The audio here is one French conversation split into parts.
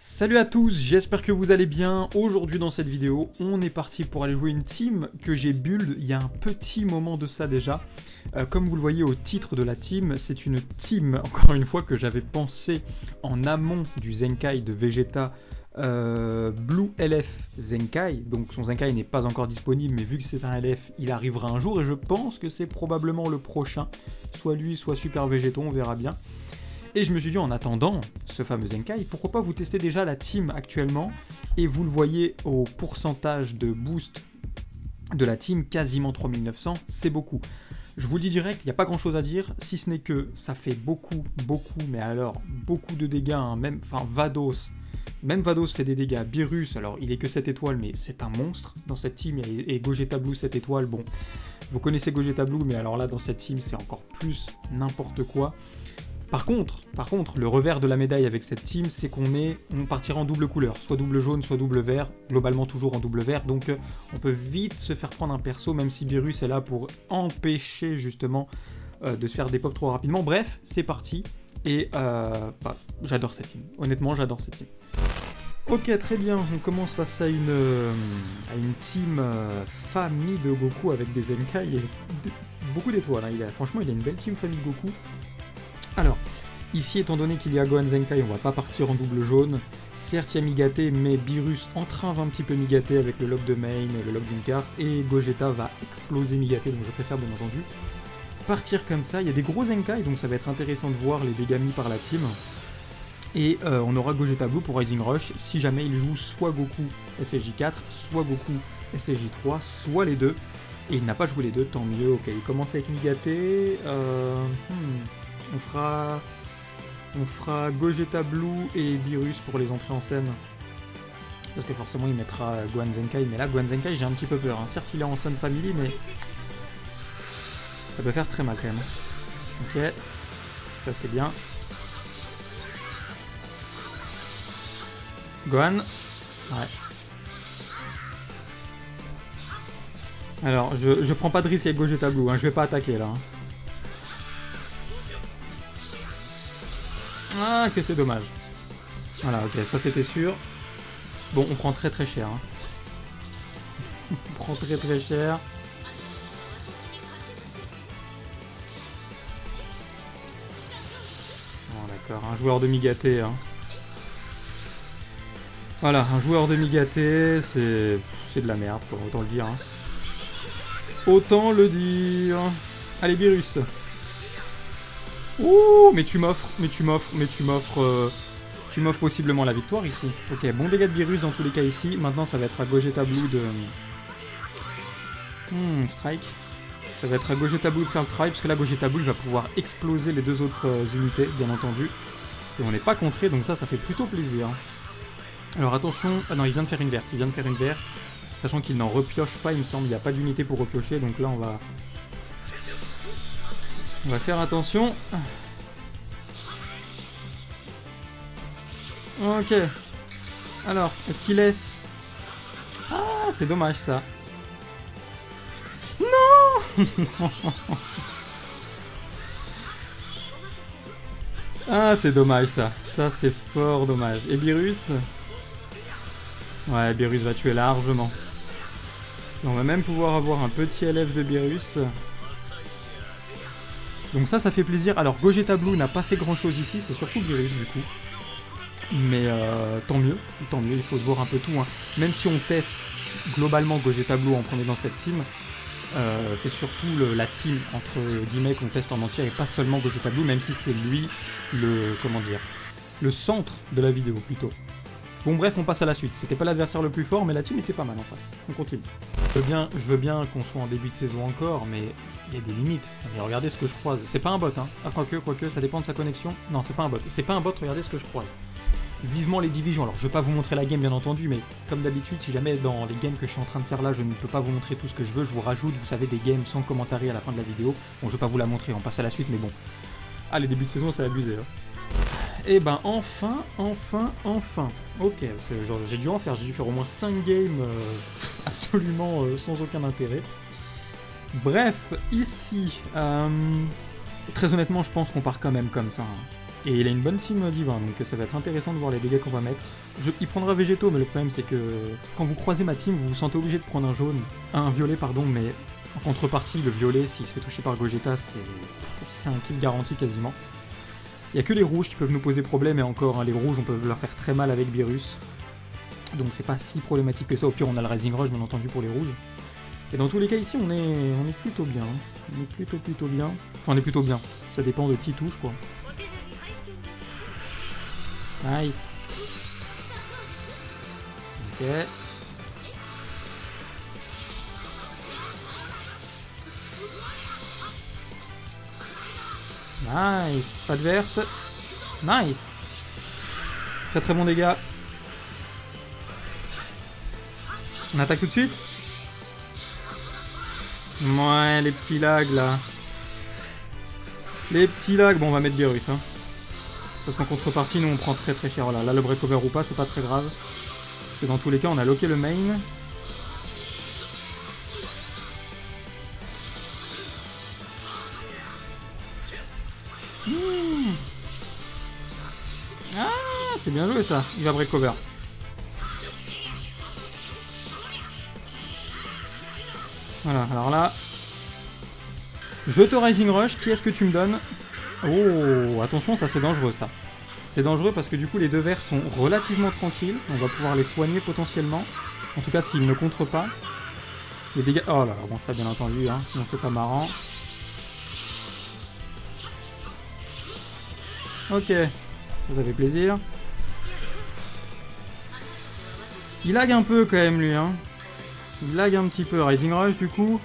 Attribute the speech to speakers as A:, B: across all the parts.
A: Salut à tous, j'espère que vous allez bien. Aujourd'hui dans cette vidéo, on est parti pour aller jouer une team que j'ai build il y a un petit moment de ça déjà. Euh, comme vous le voyez au titre de la team, c'est une team, encore une fois, que j'avais pensé en amont du Zenkai de Vegeta euh, Blue LF Zenkai. Donc son Zenkai n'est pas encore disponible, mais vu que c'est un LF, il arrivera un jour et je pense que c'est probablement le prochain. Soit lui, soit Super Végéton, on verra bien. Et je me suis dit, en attendant ce fameux Zenkai, pourquoi pas vous tester déjà la team actuellement Et vous le voyez au pourcentage de boost de la team, quasiment 3900, c'est beaucoup. Je vous le dis direct, il n'y a pas grand chose à dire, si ce n'est que ça fait beaucoup, beaucoup, mais alors beaucoup de dégâts, hein, même, enfin Vados, même Vados fait des dégâts, Birus, alors il est que 7 étoiles, mais c'est un monstre dans cette team, et Gogeta Blue 7 étoiles, bon, vous connaissez Gogeta Blue, mais alors là dans cette team c'est encore plus n'importe quoi. Par contre, par contre, le revers de la médaille avec cette team, c'est qu'on est, on partira en double couleur, soit double jaune, soit double vert, globalement toujours en double vert, donc euh, on peut vite se faire prendre un perso, même si Virus est là pour empêcher justement euh, de se faire des pop trop rapidement. Bref, c'est parti, et euh, bah, j'adore cette team, honnêtement j'adore cette team. Ok, très bien, on commence face à une, une team famille de Goku avec des Zenkai et beaucoup d'étoiles. Hein. franchement, il a une belle team famille Goku. Alors, ici, étant donné qu'il y a Gohan Zenkai, on va pas partir en double jaune. Certes, il y a Migaté, mais Birus entrave un petit peu Migaté avec le lock de main, le lock d'une carte, et Gogeta va exploser Migaté, donc je préfère bien entendu partir comme ça. Il y a des gros Zenkai, donc ça va être intéressant de voir les dégâts mis par la team. Et euh, on aura Gogeta Blue pour Rising Rush si jamais il joue soit Goku SSJ4, soit Goku SSJ3, soit les deux. Et il n'a pas joué les deux, tant mieux. Ok, il commence avec Migaté. Euh, hmm. On fera, on fera Gogeta Blue et Virus pour les entrées en scène. Parce que forcément il mettra Gohan Zenkai, mais là Gohan Zenkai j'ai un petit peu peur. Hein. Certes il est en Sun Family, mais ça peut faire très mal quand même. Ok, ça c'est bien. Gohan Ouais. Alors, je, je prends pas de risque avec Gogeta Blue, hein. je vais pas attaquer là. Hein. Ah, que c'est dommage. Voilà, ok, ça c'était sûr. Bon, on prend très très cher. Hein. on prend très très cher. Bon, d'accord, un joueur de Migaté. Hein. Voilà, un joueur de Migaté, c'est c'est de la merde, autant le dire. Hein. Autant le dire. Allez, Virus. Ouh, mais tu m'offres, mais tu m'offres, mais tu m'offres... Euh, tu m'offres possiblement la victoire ici. Ok, bon dégâts de virus dans tous les cas ici. Maintenant, ça va être à Gogeta Blue de... Hmm, strike. Ça va être à Gogeta Blue de faire le try, parce que là, Gogeta Blue va pouvoir exploser les deux autres euh, unités, bien entendu. Et on n'est pas contré, donc ça, ça fait plutôt plaisir. Alors attention... Ah non, il vient de faire une verte, il vient de faire une verte. Sachant qu'il n'en repioche pas, il me semble, il n'y a pas d'unité pour repiocher, donc là, on va on va faire attention. Ok. Alors, est-ce qu'il laisse... Ah, c'est dommage ça. Non Ah, c'est dommage ça. Ça, c'est fort dommage. Et Virus Ouais, Virus va tuer largement. on va même pouvoir avoir un petit LF de Virus. Donc ça, ça fait plaisir. Alors Gogeta Blue n'a pas fait grand chose ici, c'est surtout Virus du coup. Mais euh, tant mieux, tant mieux, il faut voir un peu tout. Hein. Même si on teste globalement Gogeta Blue en premier dans cette team, euh, c'est surtout la team entre guillemets qu'on teste en entier et pas seulement Gogeta Blue, même si c'est lui le comment dire le centre de la vidéo plutôt. Bon bref, on passe à la suite. C'était pas l'adversaire le plus fort, mais la team était pas mal en face. On continue. Je veux bien, je veux bien qu'on soit en début de saison encore, mais il y a des limites. regardez ce que je croise. C'est pas un bot, hein. Ah, quoique, quoique, ça dépend de sa connexion. Non, c'est pas un bot. C'est pas un bot, regardez ce que je croise. Vivement les divisions. Alors, je vais pas vous montrer la game, bien entendu, mais comme d'habitude, si jamais dans les games que je suis en train de faire là, je ne peux pas vous montrer tout ce que je veux, je vous rajoute, vous savez, des games sans commentaire à la fin de la vidéo. Bon, je vais pas vous la montrer, on passe à la suite, mais bon. Ah, les débuts de saison, c'est abusé, hein. Et eh ben enfin, enfin, enfin. Ok, j'ai dû en faire, j'ai dû faire au moins 5 games euh, absolument euh, sans aucun intérêt. Bref, ici, euh, très honnêtement, je pense qu'on part quand même comme ça. Hein. Et il a une bonne team divin, donc ça va être intéressant de voir les dégâts qu'on va mettre. Il prendra végétaux, mais le problème c'est que quand vous croisez ma team, vous vous sentez obligé de prendre un jaune, un violet pardon, mais en contrepartie, le violet, s'il se fait toucher par Gogeta, c'est un kill garanti quasiment. Il n'y a que les rouges qui peuvent nous poser problème, et encore, hein, les rouges, on peut leur faire très mal avec Virus. Donc c'est pas si problématique que ça, au pire on a le Rising Rush bien entendu pour les rouges. Et dans tous les cas ici on est, on est plutôt bien, hein. on est plutôt plutôt bien. Enfin on est plutôt bien, ça dépend de qui touche quoi. Nice. Ok. Nice. Pas de verte. Nice. Très très bon dégâts. On attaque tout de suite Ouais, les petits lags là. Les petits lags. Bon, on va mettre virus. Hein. Parce qu'en contrepartie, nous on prend très très cher. Là, là le breakover ou pas, c'est pas très grave. Parce que dans tous les cas, on a locké le main. Ah, c'est bien joué ça. Il va breakover. Voilà, alors là... Je te Rising Rush, qui est-ce que tu me donnes? Oh, attention, ça c'est dangereux ça. C'est dangereux parce que du coup les deux verts sont relativement tranquilles. On va pouvoir les soigner potentiellement. En tout cas s'ils ne contrent pas. Les dégâts... Oh là là, bon ça bien entendu, hein, sinon c'est pas marrant. Ok, ça, fait plaisir. Il lag un peu quand même lui, hein. Il lag un petit peu. Rising Rush du coup.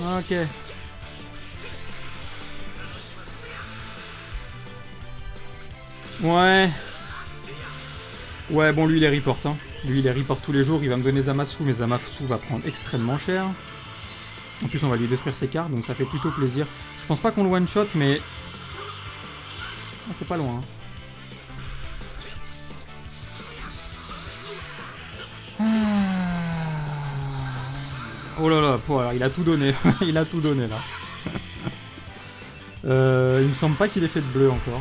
A: Ok. Ouais. Ouais, bon, lui, il est report. Hein. Lui, il est report tous les jours. Il va me donner Zamasu, mais Zamasu va prendre extrêmement cher. En plus, on va lui détruire ses cartes, donc ça fait plutôt plaisir. Je pense pas qu'on le one-shot, mais... Ah, c'est pas loin. Hein. Oh là là, il a tout donné. il a tout donné là. euh, il me semble pas qu'il ait fait de bleu encore.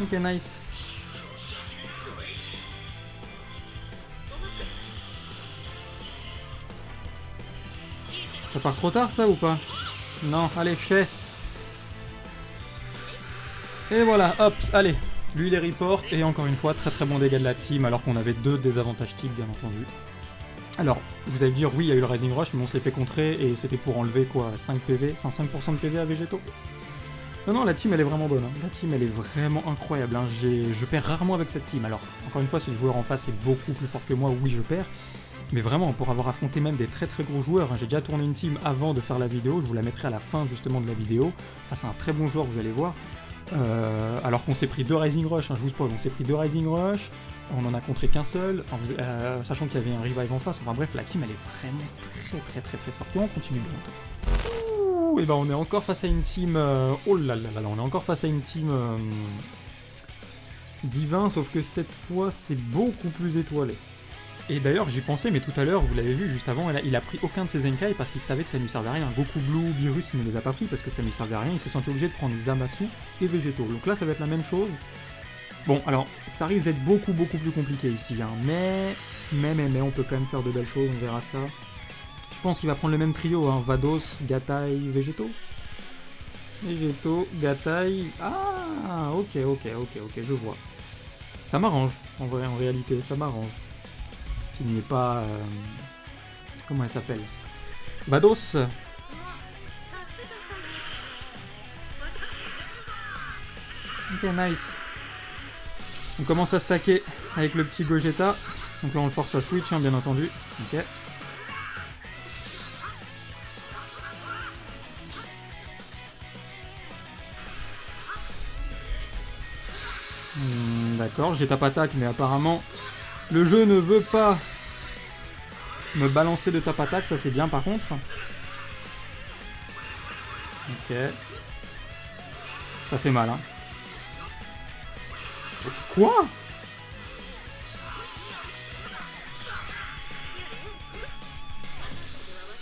A: Ok, nice. Part trop tard ça ou pas Non, allez, chez. Et voilà, hop, allez, lui, les report, et encore une fois, très très bon dégâts de la team, alors qu'on avait deux désavantages types, bien entendu. Alors, vous allez dire, oui, il y a eu le Rising Rush, mais on s'est fait contrer, et c'était pour enlever, quoi, 5 PV, enfin 5% de PV à Végéto. Non, non, la team, elle est vraiment bonne. Hein. La team, elle est vraiment incroyable. Hein. Je perds rarement avec cette team. Alors, encore une fois, si le joueur en face est beaucoup plus fort que moi, oui, je perds. Mais vraiment, pour avoir affronté même des très très gros joueurs, hein, j'ai déjà tourné une team avant de faire la vidéo, je vous la mettrai à la fin justement de la vidéo. Enfin, c'est un très bon joueur, vous allez voir. Euh, alors qu'on s'est pris deux Rising Rush, hein, je vous spoil, on s'est pris deux Rising Rush, on en a contré qu'un seul, euh, sachant qu'il y avait un revive en face, enfin bref, la team elle est vraiment très très très très forte. Et on continue bientôt. et ben on est encore face à une team. Euh, oh là là là là, on est encore face à une team divin, sauf que cette fois c'est beaucoup plus étoilé. Et d'ailleurs, j'y pensais, mais tout à l'heure, vous l'avez vu juste avant, il a, pris aucun de ses Zenkai parce qu'il savait que ça lui servait à rien. Goku Blue, Virus, il ne les a pas pris parce que ça lui servait à rien. Il s'est senti obligé de prendre Zamasu et Végétaux. Donc là, ça va être la même chose. Bon, alors, ça risque d'être beaucoup, beaucoup plus compliqué ici. Hein. Mais, mais, mais, mais, on peut quand même faire de belles choses, on verra ça. Je pense qu'il va prendre le même trio, hein. Vados, Gatai, Végétaux. Végétaux, Gatai... Ah, ok, ok, ok, ok, je vois. Ça m'arrange, en vrai, en réalité, ça m'arrange qui n'est pas... Euh, comment elle s'appelle? Vados Ok, nice. On commence à stacker avec le petit Gogeta. Donc là, on le force à switch, hein, bien entendu. Ok. Hmm, d'accord, j'ai tape attaque, mais apparemment le jeu ne veut pas me balancer de tap attaque, ça c'est bien par contre. Ok. Ça fait mal, hein. Quoi?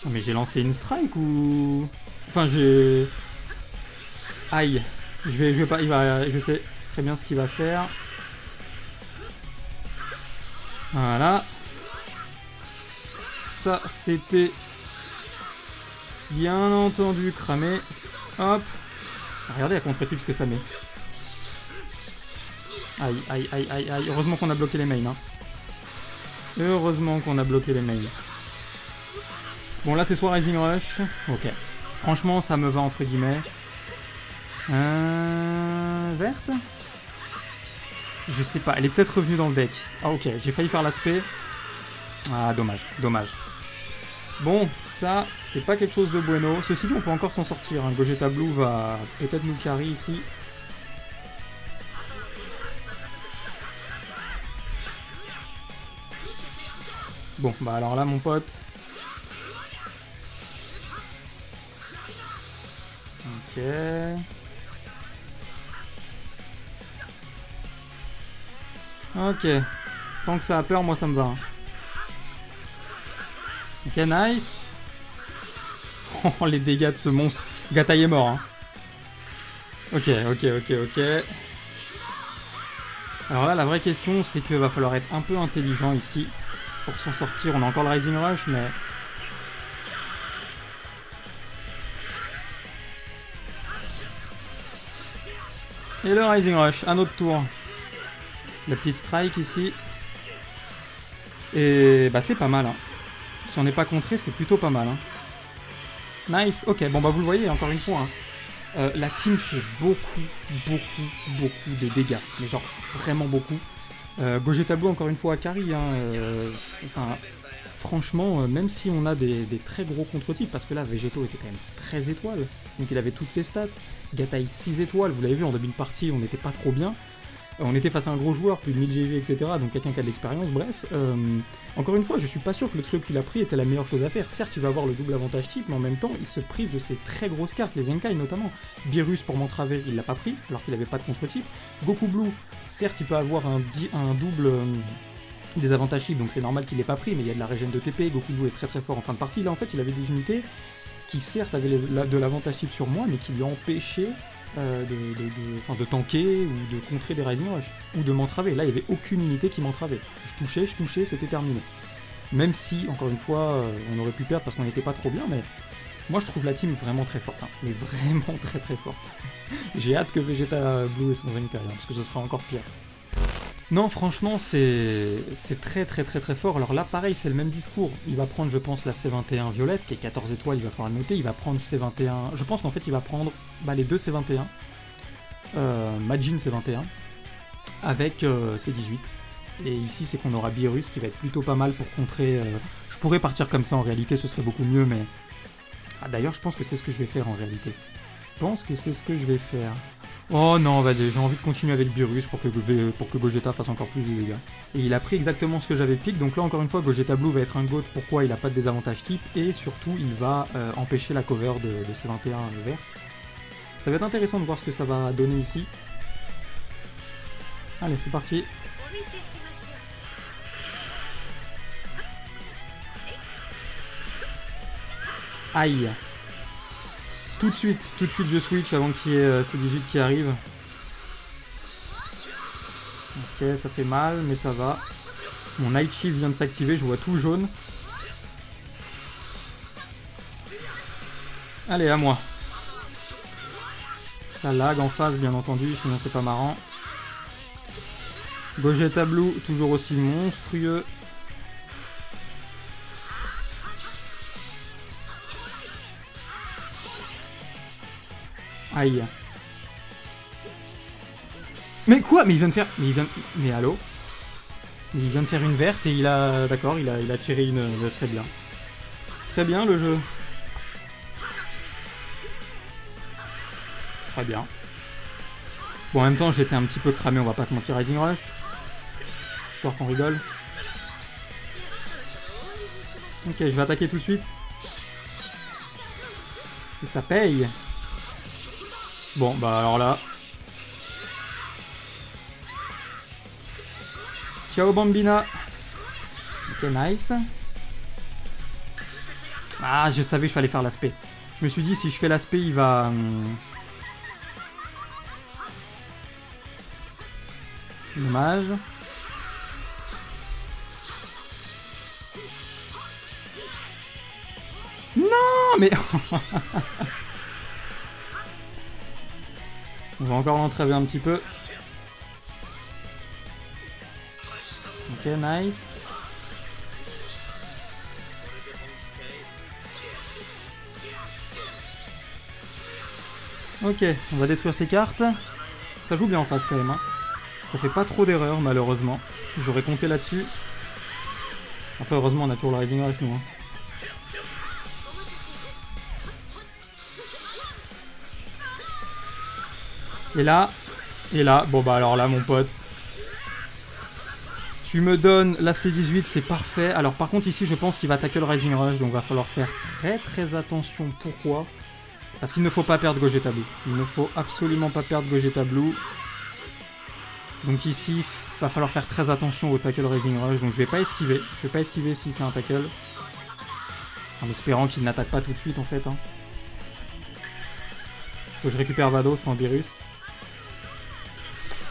A: Oh, mais j'ai lancé une strike ou... Enfin, j'ai... Aïe. Je vais, je vais pas... Il va... Je sais très bien ce qu'il va faire. Voilà. Ça, c'était... Bien entendu cramé. Hop. Regardez la contre ce que ça met. Aïe, aïe, aïe, aïe, aïe. Heureusement qu'on a bloqué les mains. Hein. Heureusement qu'on a bloqué les mains. Bon, là, c'est soit Rising Rush. Ok. Franchement, ça me va, entre guillemets. Euh... Verte? Je sais pas. Elle est peut-être revenue dans le deck. Ah, ok. J'ai failli faire l'aspect. Ah, dommage. Dommage. Bon, ça, c'est pas quelque chose de bueno. Ceci dit, on peut encore s'en sortir. Hein. Gogeta Blue va peut-être nous carry ici. Bon, bah alors là, mon pote. Ok. Ok. Tant que ça a peur, moi ça me va. Hein. Ok, nice. Oh, les dégâts de ce monstre. Gataille est mort. Hein. Ok, ok, ok, ok. Alors là, la vraie question, c'est qu'il va falloir être un peu intelligent ici pour s'en sortir. On a encore le Rising Rush, mais... Et le Rising Rush, un autre tour. La petite strike ici. Et bah c'est pas mal. Hein. Si on n'est pas contré, c'est plutôt pas mal. Hein. Nice, ok, bon bah vous le voyez encore une fois. Hein. Euh, la team fait beaucoup, beaucoup, beaucoup de dégâts. Mais genre vraiment beaucoup. Euh, encore une fois à carry. Hein, euh, enfin, franchement, euh, même si on a des, très gros contre-types, parce que là, Vegeto était quand même 13 étoiles, donc il avait toutes ses stats. Gatai 6 étoiles, vous l'avez vu en début de partie, on n'était pas trop bien. On était face à un gros joueur, plus de 1000 GG, etc. Donc quelqu'un qui a de l'expérience, bref. Euh, encore une fois, je suis pas sûr que le trio qu'il a pris était la meilleure chose à faire. Certes, il va avoir le double avantage type, mais en même temps, il se prive de ses très grosses cartes, les Enkai notamment. Virus pour m'entraver, il l'a pas pris, alors qu'il avait pas de contre-type. Goku Blue, certes, il peut avoir un, double. Euh, des avantages type, donc c'est normal qu'il l'ait pas pris, mais il y a de la régène de TP, Goku Blue est très très fort en fin de partie. Là en fait il avait des unités qui certes avaient de l'avantage type sur moi, mais qui lui empêchaient euh, de, tanker ou de contrer des Rising Rush, ou de m'entraver. Là, il n'y avait aucune unité qui m'entravait. Je touchais, je touchais, c'était terminé. Même si, encore une fois, euh, on aurait pu perdre parce qu'on n'était pas trop bien, mais moi je trouve la team vraiment très forte, hein. mais vraiment très très forte. J'ai hâte que Vegeta Blue et son Zenkai, hein, parce que ce sera encore pire. Non, franchement, c'est très très très très fort. Alors là, pareil, c'est le même discours. Il va prendre, je pense, la C21 violette, qui est 14 étoiles, il va falloir la noter. Il va prendre C21... Je pense qu'en fait, il va prendre bah, les deux C21. Euh, Majin C21. Avec euh, C18. Et ici, c'est qu'on aura Beerus, qui va être plutôt pas mal pour contrer... Euh, je pourrais partir comme ça, en réalité, ce serait beaucoup mieux, mais... Ah, D'ailleurs, je pense que c'est ce que je vais faire, en réalité. Je pense que c'est ce que je vais faire. Oh non, vas-y, j'ai envie de continuer avec Beerus pour que, pour que Gogeta fasse encore plus de dégâts. Et il a pris exactement ce que j'avais pick, donc là encore une fois, Gogeta Blue va être un GOAT, pourquoi il a pas de désavantage type, et surtout il va euh, empêcher la cover de, de ces 21 vertes. Ça va être intéressant de voir ce que ça va donner ici. Allez, c'est parti. Aïe tout de suite, tout de suite je switch avant qu'il y ait euh, ces 18 qui arrivent. Ok, ça fait mal, mais ça va. Mon Night Shield vient de s'activer, je vois tout jaune. Allez, à moi. Ça lag en face, bien entendu, sinon c'est pas marrant. Gogeta Blue, toujours aussi monstrueux. Mais quoi Mais il vient de faire... Mais il vient... Mais allô? Il vient de faire une verte et il a... D'accord, il a, il a tiré une... Euh, très bien. Très bien le jeu. Très bien. Bon, en même temps, j'étais un petit peu cramé, on va pas se mentir, Rising Rush. Histoire qu'on rigole. Ok, je vais attaquer tout de suite. Et ça paye. Bon, bah alors là... Ciao Bambina Ok, nice. Ah, je savais qu'il fallait faire l'aspect. Je me suis dit, si je fais l'aspect, il va... hum, Dommage. Non, mais... On va encore l'entraver un petit peu. Ok, nice. Ok, on va détruire ces cartes. Ça joue bien en face quand même. Hein. Ça fait pas trop d'erreurs malheureusement. J'aurais compté là-dessus. Après heureusement on a toujours le Rising Rush nous. hein. Et là, et là, bon bah alors là mon pote. Tu me donnes la C18, c'est parfait. Alors par contre ici je pense qu'il va attaquer le Rising Rush, donc va falloir faire très très attention. Pourquoi? Parce qu'il ne faut pas perdre Gogeta Blue. Il ne faut absolument pas perdre Gogeta Blue. Donc ici, va falloir faire très attention au tackle Rising Rush. Donc je vais pas esquiver. Je vais pas esquiver s'il fait un tackle. En espérant qu'il n'attaque pas tout de suite en fait. Hein. Faut que je récupère Vados, enfin virus.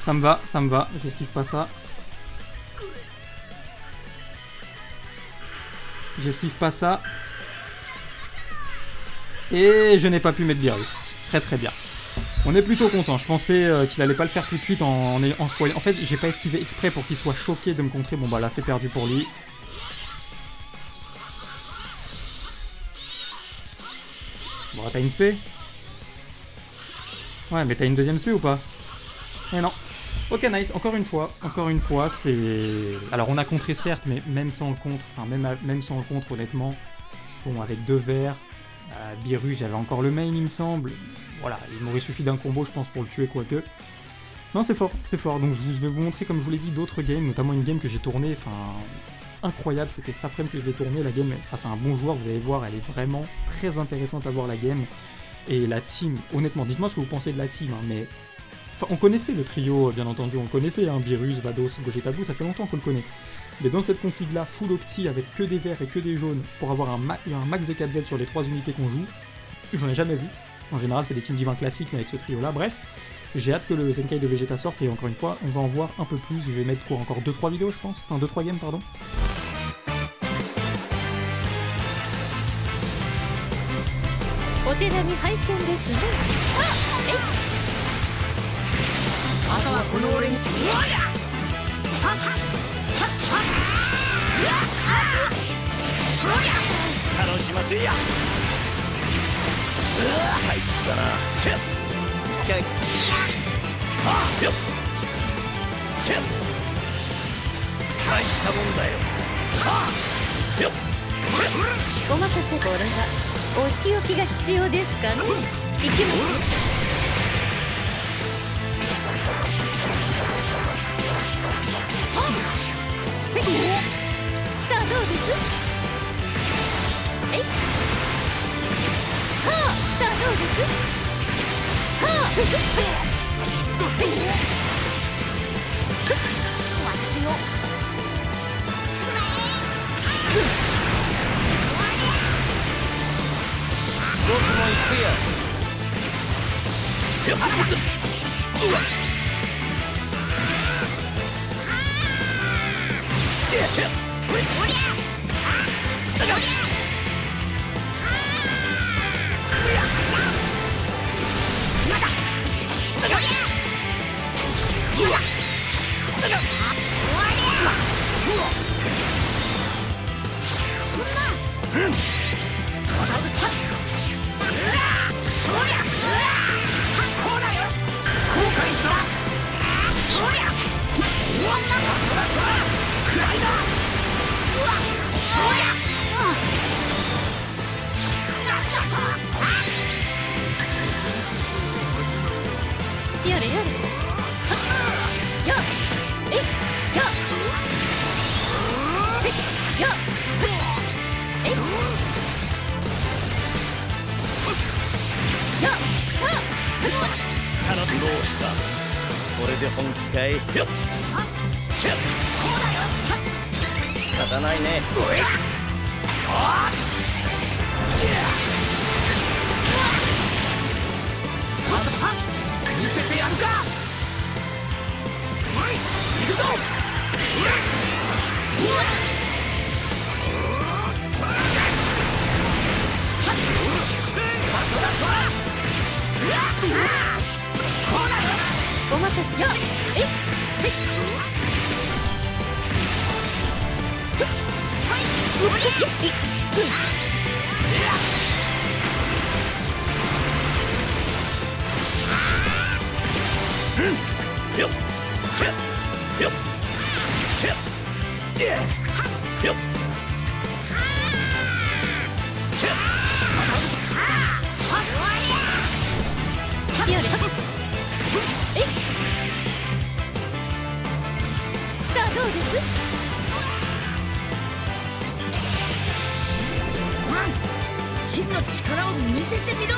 A: Ça me va, ça me va. J'esquive pas ça. J'esquive pas ça. Et je n'ai pas pu mettre virus. Très très bien. On est plutôt content. Je pensais euh, qu'il allait pas le faire tout de suite en, en, en. En fait, j'ai pas esquivé exprès pour qu'il soit choqué de me contrer. Bon bah là, c'est perdu pour lui. Bon, t'as une spé? Ouais, mais t'as une deuxième spé ou pas? Eh non. Ok, nice. Encore une fois, encore une fois, c'est... Alors, on a contré certes, mais même sans le contre, enfin, même, sans le contre, honnêtement, bon, avec deux verres, euh, Biru, j'avais encore le main, il me semble. Voilà, il m'aurait suffi d'un combo, je pense, pour le tuer, quoique. Non, c'est fort, c'est fort. Donc, je, vais vous montrer, comme je vous l'ai dit, d'autres games, notamment une game que j'ai tournée, enfin, incroyable. C'était cet que je l'ai tournée. La game, face à un bon joueur, vous allez voir, elle est vraiment très intéressante à voir, la game. Et la team, honnêtement, dites-moi ce que vous pensez de la team, hein, mais Enfin, on connaissait le trio, euh, bien entendu, on connaissait, hein, Virus, Vados, Gogeta Blue, ça fait longtemps qu'on le connaît. Mais dans cette config-là, full opti, avec que des verts et que des jaunes, pour avoir un, ma- un max de 4Z sur les 3 unités qu'on joue, j'en ai jamais vu. En général, c'est des teams divins classiques, mais avec ce trio-là, bref. J'ai hâte que le Zenkai de Vegeta sorte, et encore une fois, on va en voir un peu plus. Je vais mettre quoi Encore 2-3 vidéos, je pense? Enfin, 2-3 games, pardon.
B: とはこの俺に
C: 大したもんだよはよっ
B: お任せこれはお仕置きが必要ですかね？行きます。席にさあどうです？えいはあさあどうです？はあ席に私の
C: 僕も行くようわっ Hmm.
B: これ
C: で本気かい？よっ仕方ないね。entendido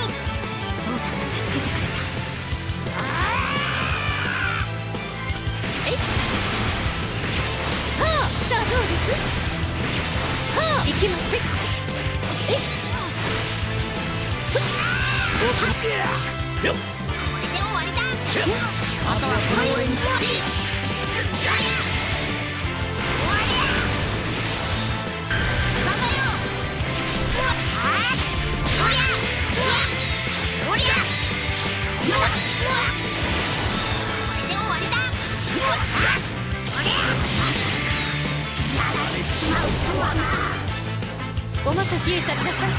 B: お任せ小さください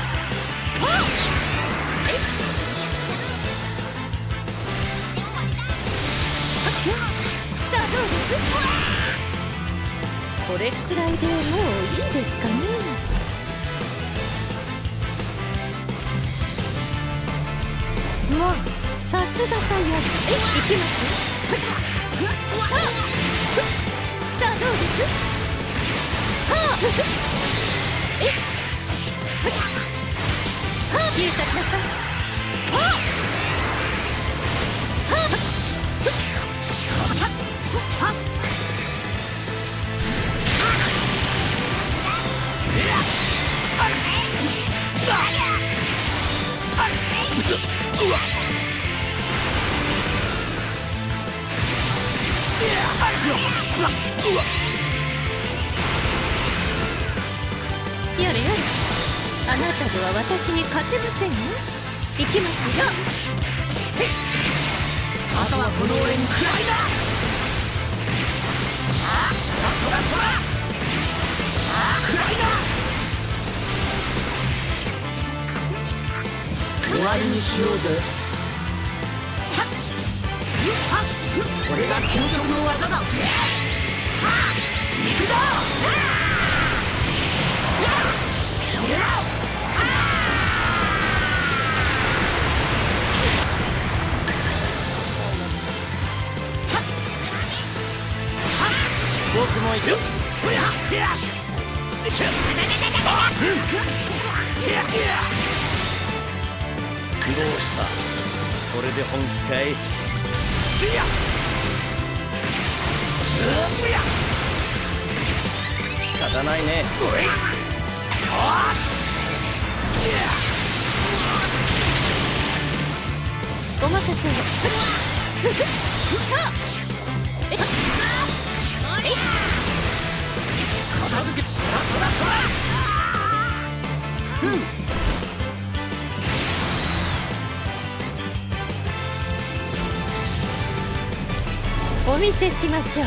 B: さあどうですこれくらいでもういいですかね。まあさすがさやえ行きます？さあどうです？はあ。え？はあ小くさいよれよれあなたでは私に勝てませんよ。行きますよ。
C: あとはこの俺に食らいだ。そらそら。あ食らいだ。終わりにしようぜ。これが究極の技だ。行くぞ僕も行くよほやせやどうしたそれで本気かい？仕方ないね。お
B: 任せをお見せしましょう。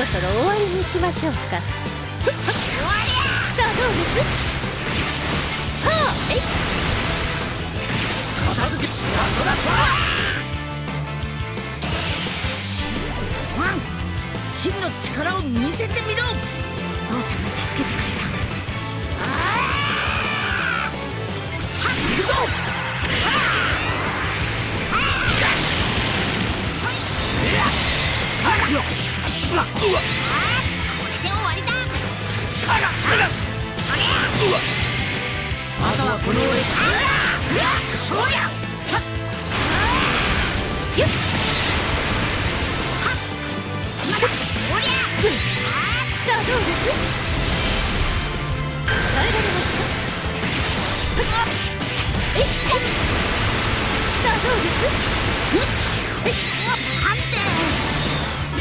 B: ろそろ終わりにしましょうか。さあどうです？はあえい。
C: 片付けそらそらそら
D: 真の力を見せてみろ。父さんが助けてくれた。あー。行くぞ。わこれで終わりだあらあらうわあとはこの俺うわそりゃよっ。はっまだおりゃさあどうです耐えられますかえっさあどうですえっ判定行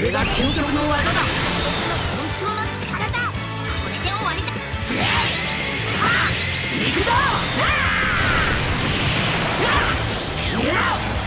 D: これが究極の技だ。の本当の力だ。これで終わりだ。さあ行くぞ。ああ